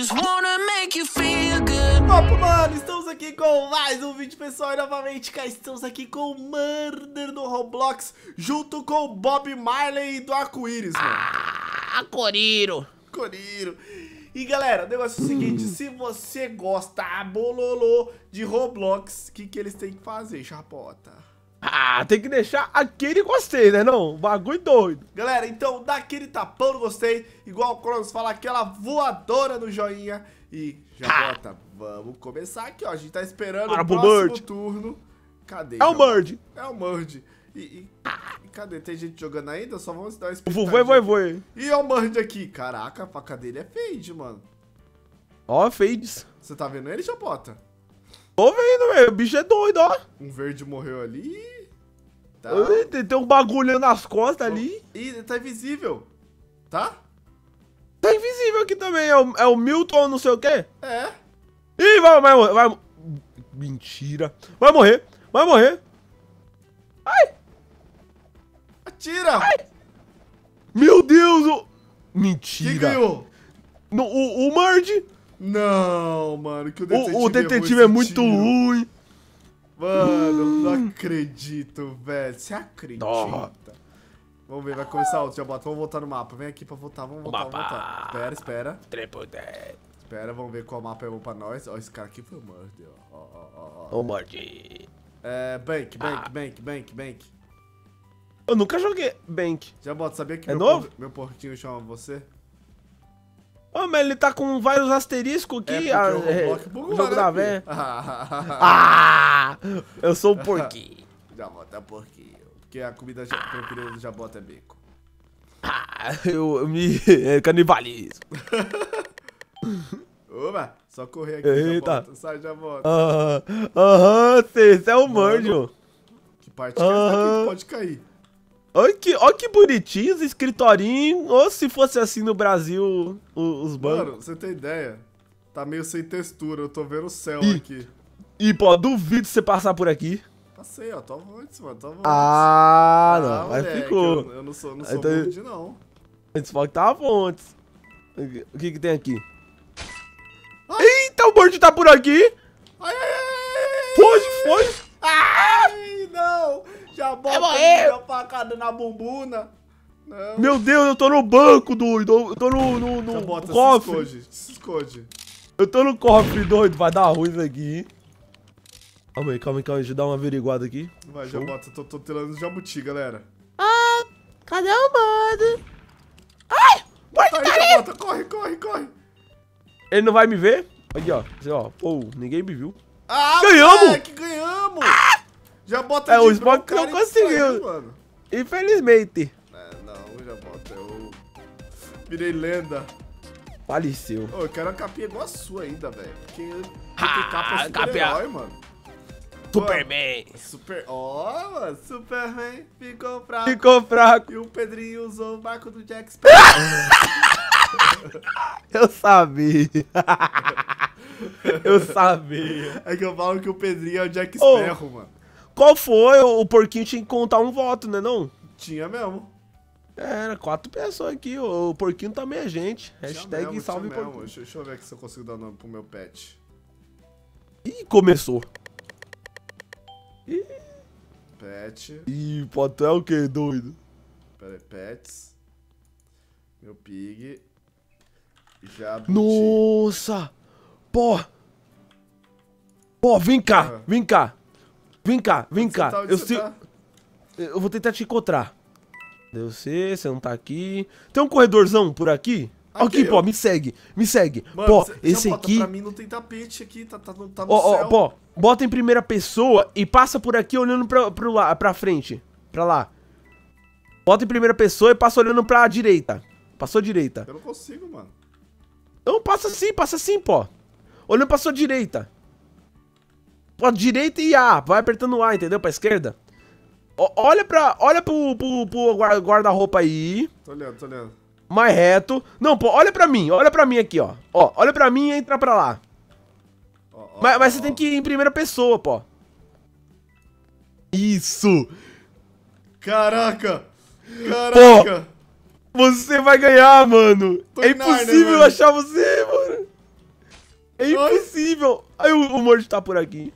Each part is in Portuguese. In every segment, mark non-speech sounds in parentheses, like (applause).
Just wanna make you feel good. Opa, mano, estamos aqui com mais um vídeo, pessoal, e novamente cá estamos aqui com o Murder no Roblox, junto com o Bob Marley do Arco-Íris, mano. Ah, Coriro. Coriro. E galera, o negócio é o seguinte, se você gosta bololô de Roblox, o que, que eles têm que fazer, chapota? Ah, tem que deixar aquele gostei, né não? Bagulho doido. Galera, então dá aquele tapão no gostei, igual o Cronos fala, aquela voadora no joinha e já bota. Vamos começar aqui, ó. A gente tá esperando Bora o próximo Bird. turno. Cadê? É o Jabota? Bird. É o Murd. E, e- e cadê? Tem gente jogando ainda? Só vamos dar uma Vou, espetadinha. vai, vai. E é o Murd aqui. Caraca, a faca dele é fade, mano. Ó, fades. Você tá vendo ele, Chapota? Tô vendo, velho. O bicho é doido, ó. Um verde morreu ali. Tá. Tem, tem um bagulho nas costas ali. Ih, tá invisível. Tá? Tá invisível aqui também. É o, é o Milton, não sei o quê. É. Ih, vai, vai morrer. Vai... Mentira. Vai morrer. Vai morrer. Ai, Atira! meu Deus. O... Quem Mentira. ganhou? No, o, o Murd. Não, mano, que o detetive, O, o detetive é esse muito tiro. ruim. Mano, não acredito, velho. Você acredita? Vamos ver, vai começar outro, já bota. Vamos voltar no mapa. Vem aqui pra votar, vamos voltar, vamos voltar. Espera, espera. Triple dead. Espera, vamos ver qual mapa é bom pra nós. Ó, esse cara aqui foi o Murder, ó. Ó, ó, ó, ó. Ô, Murd. É, Bank, Bank, Ah. Bank, Bank, Bank. Eu nunca joguei Bank. Já bota, sabia que É meu, novo? por- meu porquinho chama você? Ô, mas ele tá com vários asteriscos É, aqui. porque ah, o é, bugou, o jogo né, da véia. (laughs) Ah, Ah! Eu sou um porquinho. (laughs) já bota é porquinho. Porque a comida já, preferida do Jabota é bacon. Ah, eu, eu me é, canibalismo. (laughs) Oba, só correr aqui, Eita. Jabota. Sai, Jabota. Aham, aham, esse é o. Que parte que é essa daqui Aham. que pode cair? Olha que, olha que bonitinho os escritorinhos. Ou se fosse assim no Brasil, os bancos. Mano, você tem ideia? Tá meio sem textura, eu tô vendo o céu Ih. aqui. E, pô, duvido você passar por aqui. Passei, ó, tô avante, mano, tô avante. Ah, não. Aí moleque, ficou. Eu, eu não sou, não sou Então- humilde, não. Antes falou que tava antes. O que que tem aqui? Eita, o Bird tá por aqui. Ai, ai, ai! Foge, foge. Já bota a facada na bumbuna. Não. Meu Deus, eu tô no banco, doido. Eu tô no, no, no Já bota, se cofre. esconde, se esconde. Eu tô no cofre, doido. Vai dar ruim isso aqui. hein? Calma aí, calma aí, calma aí. Deixa eu dar uma averiguada aqui. Vai, já bota, tô, tô tirando o jabuti, galera. Ah, cadê o mano? Ai, Aí, tá já ali. bota, corre, corre, corre. Ele não vai me ver? Aqui, ó. Assim, ó. Pô, ninguém me viu. Ah, Ganhamos! moleque, ganhamos! Já bota É, o Spock cara, não conseguiu. mano. Infelizmente. É, não, já bota, eu virei lenda. Faleceu. Ô, eu quero uma capinha igual a sua ainda, velho. Porque Ah, capa é super-herói, mano. Superman. Super... Ó, mano, Superman ficou fraco. Ficou fraco. E o Pedrinho usou o barco do Jack Sparrow. (laughs) Eu sabia. (laughs) Eu sabia. é que eu falo que o Pedrinho é o Jack. Sparrow, mano. Qual foi? O porquinho tinha que contar um voto, né não? Tinha mesmo. Era quatro pessoas aqui. O porquinho também é gente. Tinha Hashtag mesmo, salve tinha porquinho. Deixa, deixa eu ver aqui se eu consigo dar nome pro meu pet. Ih, começou. Ih, Pet. Ih, tu é o que, doido? Pera aí, pets. Meu pig. Já Nossa! Pô! Pô, vem cá, Ah. vem cá. Vem cá, vem Onde cá. tá? Eu sei. tá? Eu vou tentar te encontrar. Deu você, você não tá aqui. Tem um corredorzão por aqui? Aqui, Aqui, pô, eu- me segue, me segue. Mano, pô, cê- esse bota, aqui. Pra mim não tem tapete aqui, tá, tá, no- tá no Ó, ó, céu. pô, bota em primeira pessoa e passa por aqui olhando pra, pro lá, pra frente. Pra lá. Bota em primeira pessoa e passa olhando pra direita. Passou direita. Eu não consigo, mano. Não, passa assim, passa assim, pô. Olhando pra sua direita. Pô, direita e A. Vai apertando A, entendeu? Pra esquerda. Ó, olha pra. Olha pro, pro, pro guar- guarda-roupa aí. Tô olhando, tô olhando. Mais reto. Não, pô, olha pra mim. Olha pra mim aqui, ó. Ó, olha pra mim e entra pra lá. Ó, ó, Mas, mas você tem que ir em primeira pessoa, pô. Isso. Caraca! Caraca! Você vai ganhar, mano. Tô é impossível mano. achar você, mano. É impossível. Aí o, o Mord tá por aqui.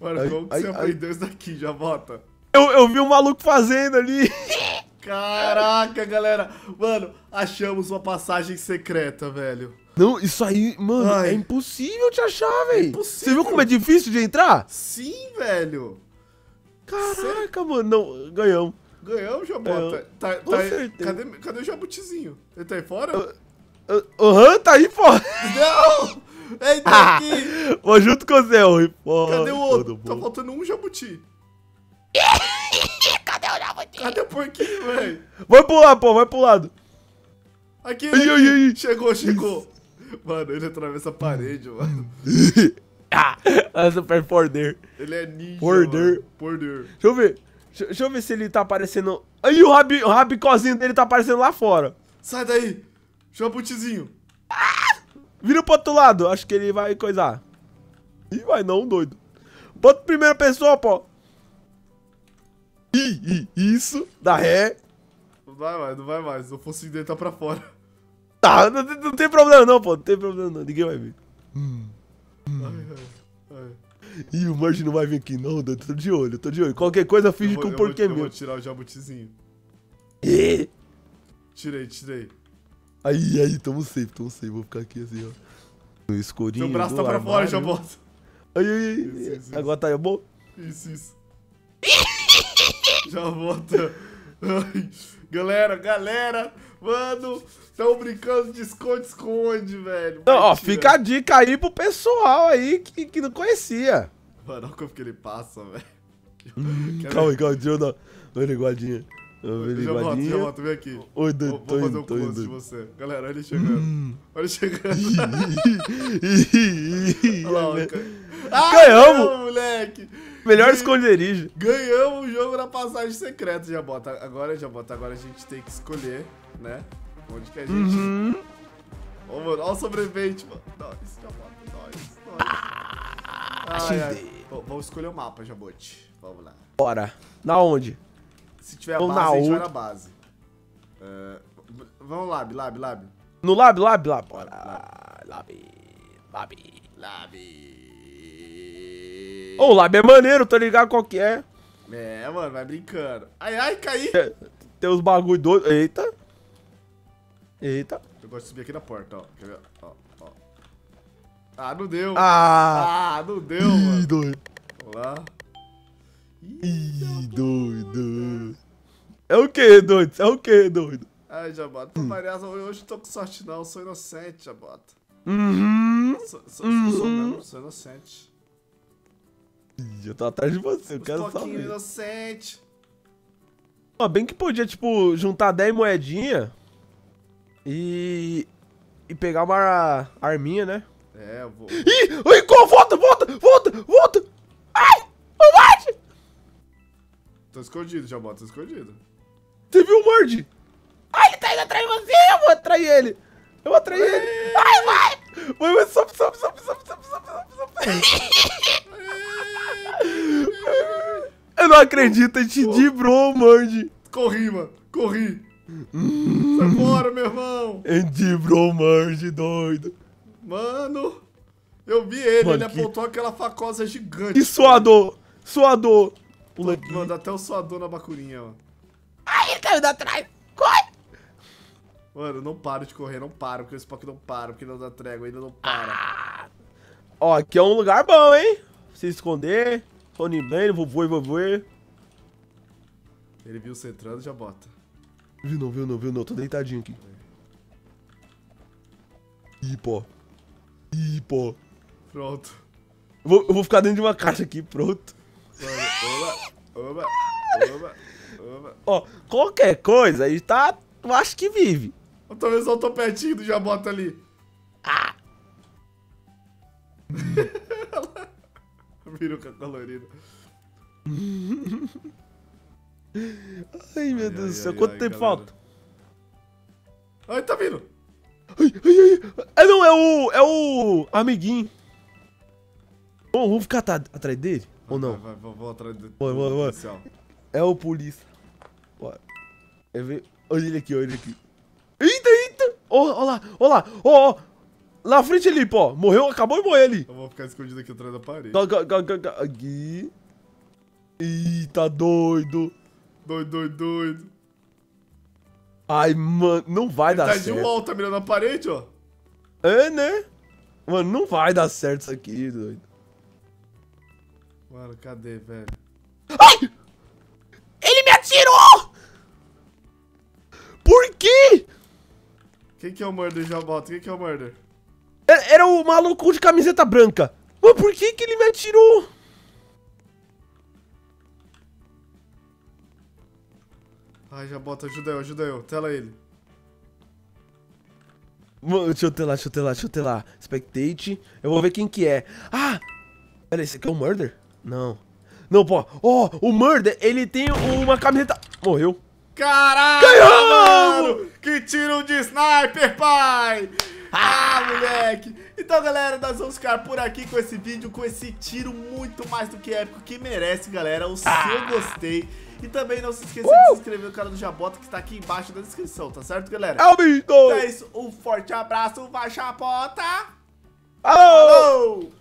Mano, Ai, como que ai, você ai. aprendeu isso daqui, Jabota? Eu, eu vi um maluco fazendo ali. Caraca, galera. Mano, achamos uma passagem secreta, velho. Não, isso aí, mano, Ai. é impossível te achar, velho. impossível. Você viu como é difícil de entrar? Sim, velho. Caraca, mano, não, ganhamos. Ganhamos, Jabota. É, Tá, tá aí- cadê, cadê o Jabutizinho? Ele tá aí fora? Aham, tá aí fora. Não! Tá aqui! Vou junto com você, ô Ripó. Cadê o outro? Tá faltando um jabuti. (laughs) Cadê o jabuti? Cadê o porquinho, velho? Vai lado, pô, vai pro lado. Aqui, Ai, ai, ai. Chegou, chegou. Mano, ele atravessa a parede, mano. (laughs) Ah, é super poder. Ele é ninja, Poder. mano. Poder. Deixa eu ver. Deixa, deixa eu ver se ele tá aparecendo. Aí o, rabi, o rabicozinho dele tá aparecendo lá fora. Sai daí. Jabutizinho. Vira pro outro lado. Acho que ele vai coisar. Ih, vai não, doido. Bota primeira pessoa, pô. Ih, ih, isso. Dá ré. Não vai mais, não vai mais. O focinho dele tá pra fora. Tá, não, não tem problema não, pô. Não tem problema não. Ninguém vai ver. Ai, ai, ai. Ih, o Marge não vai vir aqui não, doido. Tô de olho, tô de olho. Qualquer coisa finge que o porquê é Eu vou tirar o jabutizinho. Ih. Tirei, tirei. Aí, aí, tamo safe, tamo safe. Vou ficar aqui assim, ó. No escurinho Seu braço tá pra fora, armário. Jabota. Aí, aí, aí. Isso, isso, isso. Agora tá bom? Isso, isso. Já volta. Ai, Galera, galera, mano, tão brincando de esconde-esconde, velho. Não, ó, fica a dica aí pro pessoal aí que, que não conhecia. Mano, olha como que ele passa, velho. Hum, Calma aí, calma, deixa eu dar uma linguadinha. Ver? Já volto, vem aqui. Oi, Vou, doido, vou fazer um tô close indo. de você. Galera, olha ele chegando. Hum. Olha ele chegando. (laughs) Olha lá, ca- Ah, Ganhamos! ganhamos, moleque! Melhor Ganhamos. esconderijo. Ganhamos o jogo na passagem secreta, já bota. Agora, já bota. Agora a gente tem que escolher, né? Onde que a gente. Uhum. Ô, mano, olha o sobrevivente, mano. Nós, já bota, nós, nós. Ai, ai. V- Vamos escolher o mapa, Jabote. Vamos lá. Bora. Na onde? Se tiver a Vamos base, na a gente vai outra. na base. É, v- vamos lab, lab, lab. No lab, lab, lab. Bora. Lab, lab. Lab. Ô, o lab é maneiro, tô ligado qual que é. É, mano, vai brincando. Ai, ai, caí. Tem os bagulho doido. Eita. Eita. Eu gosto de subir aqui na porta, ó. Quer ver? Ó, ó. Ah, não deu. Ah. Ah, não deu, mano. doido. Vamos lá. Ih, doido. É o que, doido? É o que, doido? Ai, Jabota, tô variado. Hoje eu tô com sorte não, sou inocente, Jabota. Uhum. Sou, sou, sou mesmo, sou inocente. Ih, Eu tô atrás de você, eu Os quero saber. inocente. Ó, bem que podia, tipo, juntar 10 moedinhas e. e pegar uma arminha, né? É, eu vou. Ih! Oi, co- volta, volta, volta, volta! Tô escondido, Jabota, tô escondido. Você viu o Mord? Ai, ele tá indo atrás de você! Eu vou atrair ele! Eu vou atrair ele! Ai, vai! Vai, vai, sobe, sobe, sobe, sobe, sobe, sobe, sobe, sobe. (laughs) Eu não acredito, a gente dibrou o Mord! Corri, mano, corri. Sai fora, meu irmão. A gente dibrou o Mord, doido! Mano, eu vi ele, Mano, ele que- apontou aquela facosa gigante. E suador! Suador! Pula aqui. Manda até o suador na bacurinha, ó. Ai, ele caiu da trás! Corre! Mano, não paro de correr, não paro, porque o Spock não para, porque não dá trégua, ainda não para. Ó, aqui é um lugar bom, hein? Se esconder. Tony Blaine, vovô, vovô. Ele viu você entrando, já bota. Viu não, viu não, viu não. Tô deitadinho aqui. Ih, pô. Ih, pô. Pronto. Eu vou, eu vou ficar dentro de uma caixa aqui, pronto. Oba, oba, oba, oba. Ó, qualquer coisa, aí tá... Eu acho que vive. Eu tô pertinho do Jabota ali. Ah. (laughs) Peruca colorida. (laughs) Ai, meu Ai, Deus do céu. ai, Quanto ai, tempo galera. falta? Ai, tá vindo. Ai, ai, ai. É, não, é o... É o... Amiguinho. Bom, vamos ficar atrás dele? Ou não? Vai, vai, vou, vou atrás do, vai, do vai. policial. É o polícia. Bora. É ver... Olha ele aqui, olha ele aqui. Eita, eita! Ó, ó lá, ó lá, ó, ó. Lá na frente ali, pô. Morreu, acabou de morrer ali. Eu vou ficar escondido aqui atrás da parede. Aqui. Tá doido. Doido, doido, doido. Ai, mano, não vai dar Tá de certo. volta, tá mirando a parede, ó. É, né? Mano, não vai dar certo isso aqui, doido. Mano, cadê, velho? Ai! Ele me atirou! Por quê? Quem que é o murder, Jabota? Quem que é o murder? Era era o maluco de camiseta branca. Mas por que que ele me atirou? Ai, Jabota, ajuda eu, ajuda eu. Tela ele. Mano, deixa eu lá, deixa eu lá, deixa eu lá. Spectate. Eu vou ver quem que é. Ah! Pera aí, esse aqui é o Murder? Não. Não, pô. Ó, o Murder, ele tem uma camiseta... Morreu. Caralho, Ganhamos! Que tiro de sniper, pai! Ah, moleque! Então, galera, nós vamos ficar por aqui com esse vídeo, com esse tiro muito mais do que épico que merece, galera. O seu gostei. E também não se esqueça de se inscrever no canal do Jabota, que está aqui embaixo na descrição, tá certo, galera? É o! Então é isso, um forte abraço, vai Jabota! Alô! Falou!